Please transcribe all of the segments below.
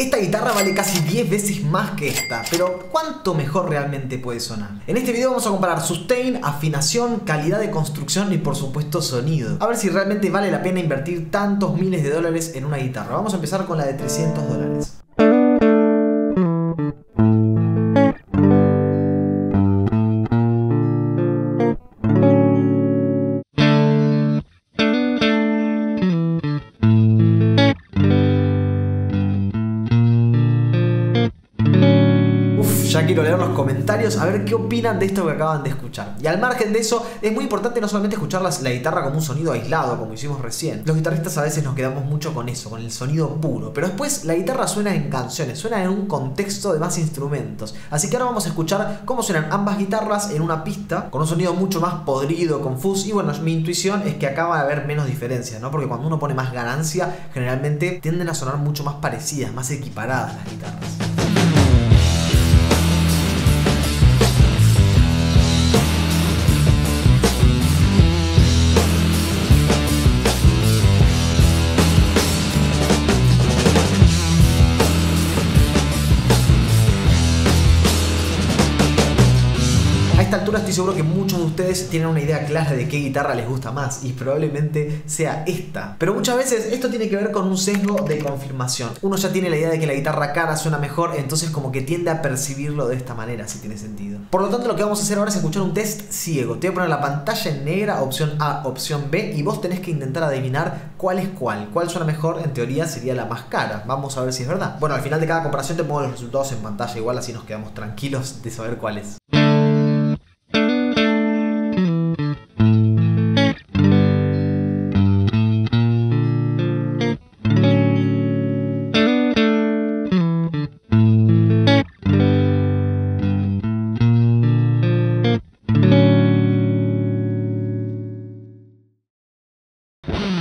Esta guitarra vale casi 10 veces más que esta, pero ¿cuánto mejor realmente puede sonar? En este video vamos a comparar sustain, afinación, calidad de construcción y por supuesto sonido. A ver si realmente vale la pena invertir tantos miles de dólares en una guitarra. Vamos a empezar con la de 300 dólares. Quiero leer los comentarios a ver qué opinan de esto que acaban de escuchar. Y al margen de eso, es muy importante no solamente escuchar la, guitarra como un sonido aislado, como hicimos recién. Los guitarristas a veces nos quedamos mucho con eso, con el sonido puro. Pero después la guitarra suena en canciones, suena en un contexto de más instrumentos. Así que ahora vamos a escuchar cómo suenan ambas guitarras en una pista, con un sonido mucho más podrido, confuso. Y bueno, mi intuición es que acaba de haber menos diferencias, ¿no? Porque cuando uno pone más ganancia, generalmente tienden a sonar mucho más parecidas, más equiparadas las guitarras. Altura estoy seguro que muchos de ustedes tienen una idea clara de qué guitarra les gusta más y probablemente sea esta. Pero muchas veces esto tiene que ver con un sesgo de confirmación. Uno ya tiene la idea de que la guitarra cara suena mejor, entonces como que tiende a percibirlo de esta manera, si tiene sentido. Por lo tanto, lo que vamos a hacer ahora es escuchar un test ciego. Te voy a poner la pantalla en negra, opción A, opción B, y vos tenés que intentar adivinar cuál es cuál. Cuál suena mejor, en teoría, sería la más cara. Vamos a ver si es verdad. Bueno, al final de cada comparación te pongo los resultados en pantalla, igual así nos quedamos tranquilos de saber cuál es. Hmm.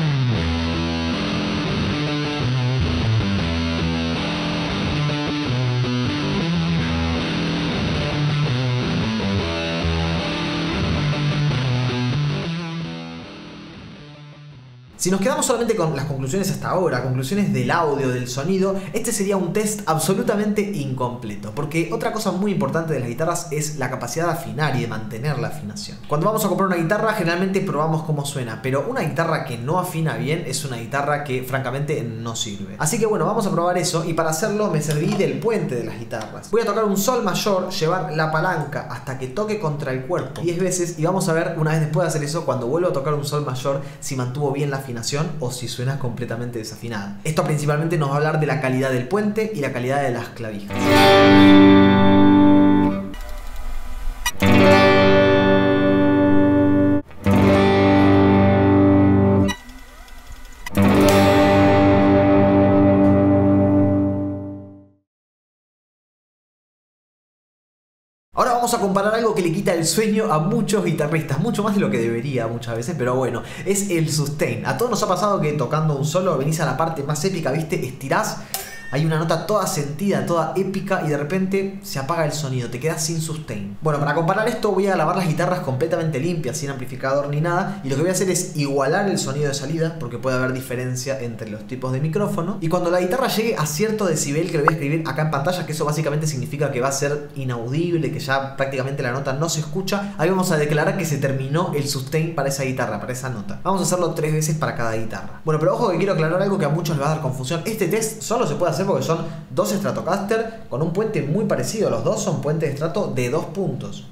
Si nos quedamos solamente con las conclusiones hasta ahora, conclusiones del audio, del sonido, este sería un test absolutamente incompleto. Porque otra cosa muy importante de las guitarras es la capacidad de afinar y de mantener la afinación. Cuando vamos a comprar una guitarra, generalmente probamos cómo suena, pero una guitarra que no afina bien es una guitarra que francamente no sirve. Así que bueno, vamos a probar eso y para hacerlo me serví del puente de las guitarras. Voy a tocar un sol mayor, llevar la palanca hasta que toque contra el cuerpo 10 veces y vamos a ver una vez después de hacer eso, cuando vuelvo a tocar un sol mayor, si mantuvo bien la afinación o si suena completamente desafinada. Esto principalmente nos va a hablar de la calidad del puente y la calidad de las clavijas. Vamos a comparar algo que le quita el sueño a muchos guitarristas, mucho más de lo que debería muchas veces, pero bueno, es el sustain. A todos nos ha pasado que tocando un solo venís a la parte más épica, ¿viste? Estirás hay una nota toda sentida, toda épica y de repente se apaga el sonido, te quedas sin sustain. Bueno, para comparar esto voy a lavar las guitarras completamente limpias, sin amplificador ni nada, y lo que voy a hacer es igualar el sonido de salida, porque puede haber diferencia entre los tipos de micrófono, y cuando la guitarra llegue a cierto decibel que lo voy a escribir acá en pantalla, que eso básicamente significa que va a ser inaudible, que ya prácticamente la nota no se escucha, ahí vamos a declarar que se terminó el sustain para esa guitarra, para esa nota. Vamos a hacerlo tres veces para cada guitarra. Bueno, pero ojo que quiero aclarar algo que a muchos les va a dar confusión. Este test solo se puede hacer porque son dos Stratocaster con un puente muy parecido. Los dos son puentes de estrato de dos puntos.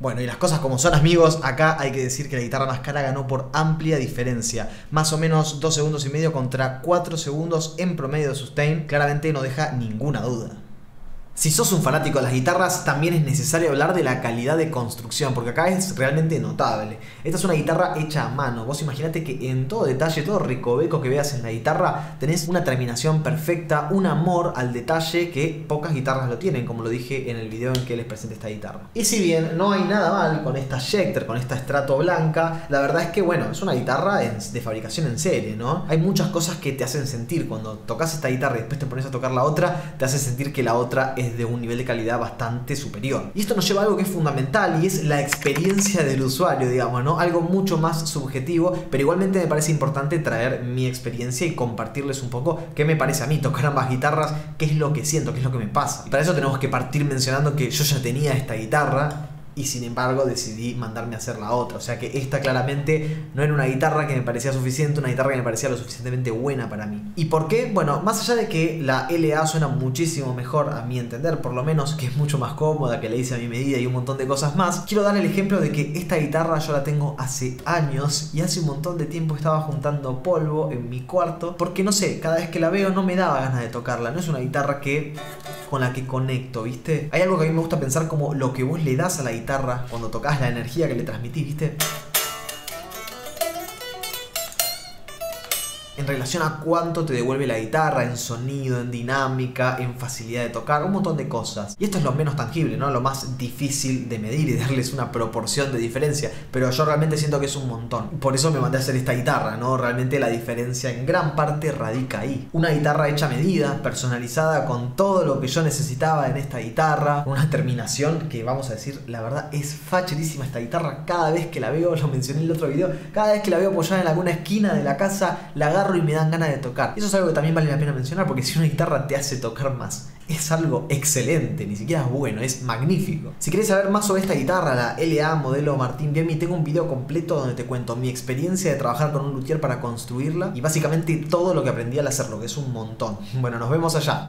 Bueno, y las cosas como son amigos, acá hay que decir que la guitarra más cara ganó por amplia diferencia. Más o menos 2 segundos y medio contra 4 segundos en promedio de sustain. Claramente no deja ninguna duda. Si sos un fanático de las guitarras, también es necesario hablar de la calidad de construcción, porque acá es realmente notable. Esta es una guitarra hecha a mano. Vos imaginate que en todo detalle, todo recoveco que veas en la guitarra, tenés una terminación perfecta, un amor al detalle que pocas guitarras lo tienen, como lo dije en el video en que les presenté esta guitarra. Y si bien no hay nada mal con esta Schecter, con esta estrato blanca, la verdad es que, bueno, es una guitarra de fabricación en serie, ¿no? Hay muchas cosas que te hacen sentir cuando tocas esta guitarra y después te pones a tocar la otra, te hace sentir que la otra es de un nivel de calidad bastante superior. Y esto nos lleva a algo que es fundamental y es la experiencia del usuario, digamos, ¿no? Algo mucho más subjetivo, pero igualmente me parece importante traer mi experiencia y compartirles un poco qué me parece a mí tocar ambas guitarras, qué es lo que siento, qué es lo que me pasa. Y para eso tenemos que partir mencionando que yo ya tenía esta guitarra y sin embargo decidí mandarme a hacer la otra. O sea que esta claramente no era una guitarra que me parecía suficiente, una guitarra que me parecía lo suficientemente buena para mí. ¿Y por qué? Bueno, más allá de que la LA suena muchísimo mejor a mi entender, por lo menos que es mucho más cómoda, que la hice a mi medida y un montón de cosas más, quiero dar el ejemplo de que esta guitarra yo la tengo hace años y hace un montón de tiempo estaba juntando polvo en mi cuarto porque no sé, cada vez que la veo no me daba ganas de tocarla. No es una guitarra que con la que conecto, ¿viste? Hay algo que a mí me gusta pensar como lo que vos le das a la guitarra cuando tocas la energía que le transmitís, ¿viste? En relación a cuánto te devuelve la guitarra en sonido, en dinámica, en facilidad de tocar, un montón de cosas. Y esto es lo menos tangible, ¿no? Lo más difícil de medir y darles una proporción de diferencia. Pero yo realmente siento que es un montón. Por eso me mandé a hacer esta guitarra, ¿no? Realmente la diferencia en gran parte radica ahí. Una guitarra hecha a medida, personalizada con todo lo que yo necesitaba en esta guitarra. Una terminación que vamos a decir, la verdad es facherísima esta guitarra. Cada vez que la veo, lo mencioné en el otro video, cada vez que la veo apoyada en alguna esquina de la casa, la agarro y me dan ganas de tocar. Eso es algo que también vale la pena mencionar porque si una guitarra te hace tocar más, es algo excelente, ni siquiera es bueno, es magnífico. Si quieres saber más sobre esta guitarra, la LA modelo Martín Biemi, tengo un video completo donde te cuento mi experiencia de trabajar con un luthier para construirla y básicamente todo lo que aprendí al hacerlo, que es un montón. Bueno, nos vemos allá.